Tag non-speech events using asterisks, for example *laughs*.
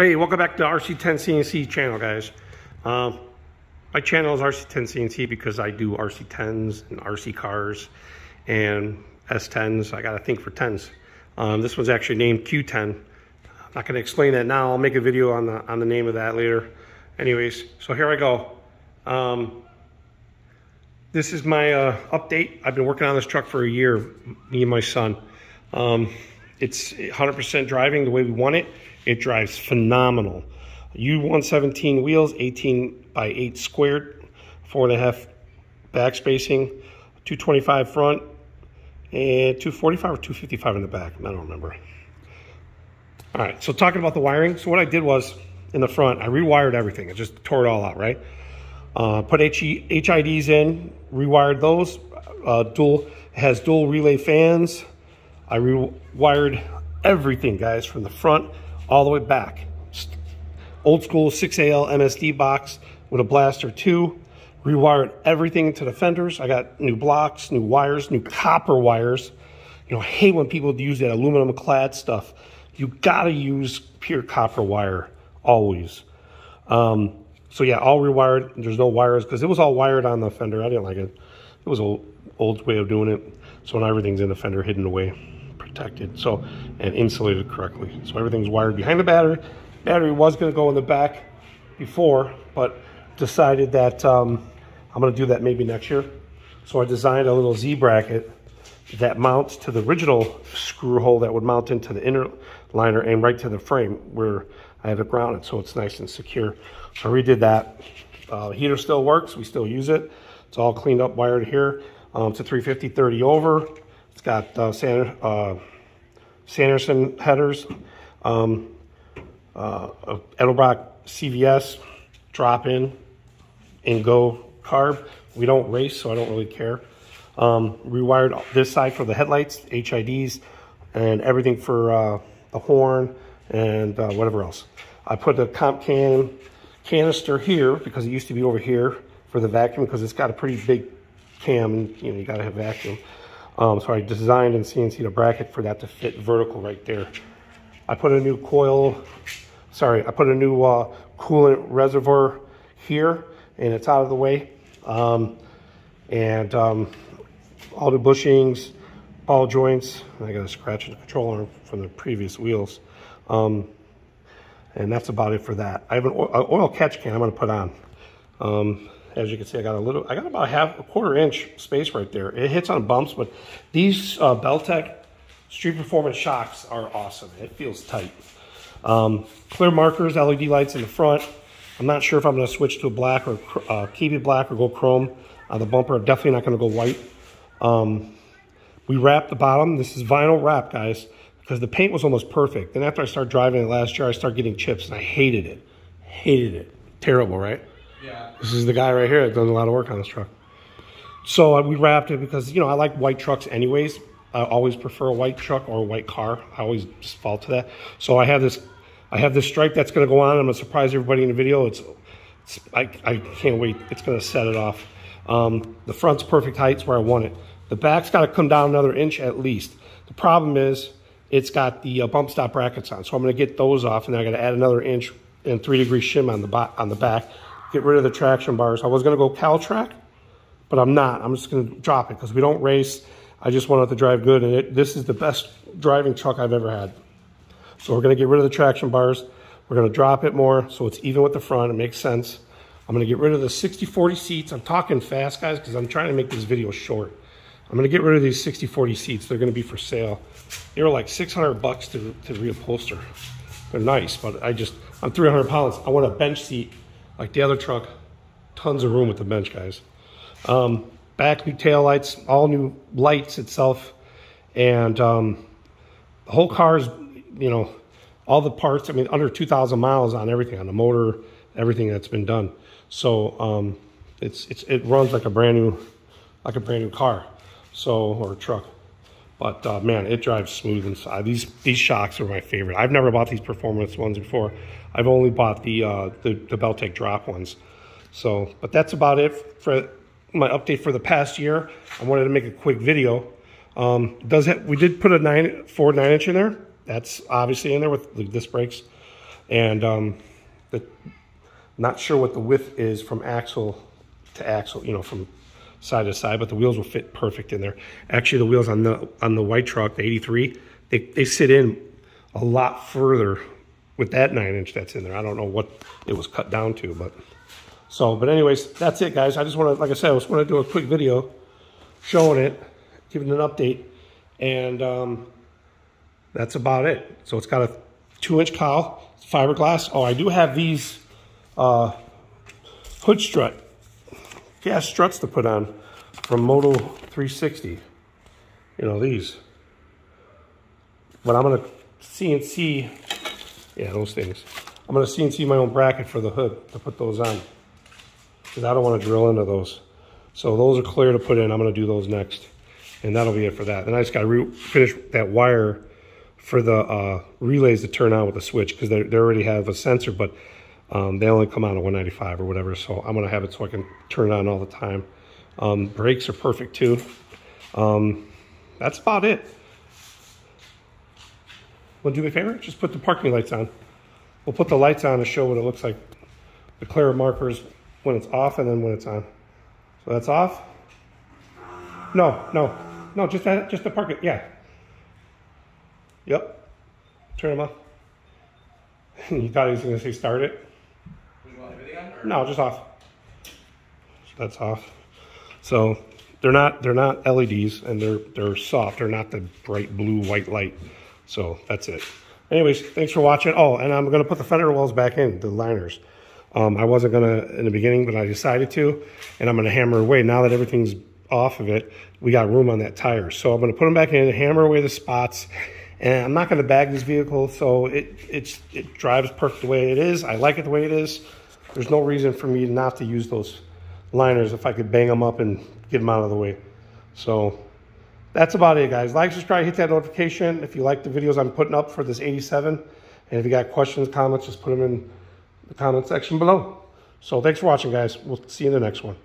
Hey, welcome back to RC10 CNC channel, guys. Um, my channel is RC10 CNC because I do RC10s and RC cars and S10s. I got to think for 10s. Um, this one's actually named Q10. I'm not going to explain that now. I'll make a video on the on the name of that later. Anyways, so here I go. Um, this is my uh, update. I've been working on this truck for a year, me and my son. Um, it's 100% driving the way we want it. It drives phenomenal. U117 wheels, 18 by 8 squared, four and a half back spacing, 225 front, and 245 or 255 in the back. I don't remember. All right, so talking about the wiring. So what I did was in the front, I rewired everything. I just tore it all out, right? Uh, put HIDs in, rewired those. Uh, dual has dual relay fans. I rewired everything, guys, from the front all the way back. Old school 6AL MSD box with a blaster 2. Rewired everything to the fenders. I got new blocks, new wires, new copper wires. You know, I hate when people use that aluminum clad stuff. You gotta use pure copper wire, always. Um, so yeah, all rewired. There's no wires because it was all wired on the fender. I didn't like it. It was old, old way of doing it. So now everything's in the fender hidden away protected so and insulated correctly. So everything's wired behind the battery. Battery was going to go in the back before, but decided that um, I'm going to do that maybe next year. So I designed a little Z bracket that mounts to the original screw hole that would mount into the inner liner and right to the frame where I have it grounded so it's nice and secure. So I redid that. Uh, heater still works. We still use it. It's all cleaned up, wired here. Um, a 350 30 over. It's got uh, San, uh, Sanderson headers, um, uh, Edelbrock CVS drop in and go carb. We don't race, so I don't really care. Um, rewired this side for the headlights, HIDs, and everything for uh, the horn and uh, whatever else. I put the comp can canister here because it used to be over here for the vacuum because it's got a pretty big cam. You know, you got to have vacuum. Um, so I designed and CNC'd a bracket for that to fit vertical right there. I put a new coil, sorry, I put a new uh, coolant reservoir here and it's out of the way. Um, and um, all the bushings, ball joints, I got a scratch in the control arm from the previous wheels. Um, and that's about it for that. I have an oil, catch can I'm gonna put on. As you can see, I got a little, I got about half, a quarter inch space right there. It hits on bumps, but these uh, Belltech Street Performance shocks are awesome. It feels tight. Um, clear markers, LED lights in the front. I'm not sure if I'm going to switch to a black or uh, keep it black or go chrome on the bumper. I'm definitely not going to go white. Um, we wrapped the bottom. This is vinyl wrap, guys, because the paint was almost perfect. Then after I started driving it last year, I started getting chips, and I hated it. Hated it. Terrible, right? This is the guy right here that does a lot of work on this truck. So uh, we wrapped it because, you know, I like white trucks anyways. I always prefer a white truck or a white car. I always just fall to that. So I have this, I have this stripe that's going to go on. I'm going to surprise everybody in the video. It's, it's I, I can't wait. It's going to set it off. Um, the front's perfect height. It's where I want it. The back's got to come down another inch at least. The problem is it's got the uh, bump stop brackets on. So I'm going to get those off and then I got to add another inch and three degree shim on the, on the back get rid of the traction bars. I was to go Caltrac, but I'm not. I'm just to drop it because we don't race. I just want it to drive good, and it, this is the best driving truck I've ever had. So we're to get rid of the traction bars. We're to drop it more so it's even with the front. It makes sense. I'm to get rid of the 60-40 seats. I'm talking fast, guys, because I'm trying to make this video short. I'm to get rid of these 60-40 seats. They're to be for sale. They were like 600 bucks to, to reupholster. They're nice, but I just, I'm 300 pounds. I want a bench seat like the other truck, tons of room with the bench, guys. Um, back new tail lights, all new lights itself, and um, the whole car is, you know, all the parts, I mean, under 2,000 miles on everything, on the motor, everything that's been done. So um, it's, it's, it runs like a brand new, like a brand new car, so, or truck. But uh, man, it drives smooth inside. These these shocks are my favorite. I've never bought these performance ones before. I've only bought the uh, the, the Belltech drop ones. So, but that's about it for my update for the past year. I wanted to make a quick video. Um, does it? We did put a nine four nine inch in there. That's obviously in there with the disc brakes. And um, the, not sure what the width is from axle to axle, you know, from side to side, but the wheels will fit perfect in there. Actually, the wheels on the on the white truck, the 83, they, they sit in a lot further with that nine inch that's in there. I don't know what it was cut down to, but so, but anyways, that's it guys. I just want to, like I said, I just want to do a quick video showing it, giving an update, and um, that's about it. So it's got a two inch cowl, fiberglass. Oh, I do have these uh, hood strut, gas struts to put on from Moto 360. You know, these. But I'm going to CNC, yeah, those things. I'm going to CNC my own bracket for the hood to put those on. Because I don't want to drill into those. So those are clear to put in. I'm going to do those next. And that'll be it for that. Then I just got to finish that wire for the uh, relays to turn on with the switch because they, they already have a sensor, but um, they only come out at 195 or whatever. So I'm going to have it so I can turn it on all the time. Um, brakes are perfect too. Um, that's about it. To do me a favor? Just put the parking lights on. We'll put the lights on to show what it looks like. The clear markers when it's off and then when it's on. So that's off. No, no, no, just that, just the parking, yeah. Yep. Turn them off. *laughs* you thought he was to say start it? No, just off. That's off. So they're not they're not LEDs and they're they're soft. They're not the bright blue white light. So that's it. Anyways, thanks for watching. Oh, and I'm going to put the fender wells back in, the liners. Um, I wasn't going to in the beginning, but I decided to, and I'm going to hammer away. Now that everything's off of it, we got room on that tire. So I'm going to put them back in, and hammer away the spots, and I'm not going to bag this vehicle, so it, it's, it drives perfect the way it is. I like it the way it is. There's no reason for me not to use those liners if I could bang them up and get them out of the way. So that's about it, guys. Like, subscribe, hit that notification if you like the videos I'm putting up for this 87. And if you got questions, comments, just put them in the comment section below. So thanks for watching, guys. We'll see you in the next one.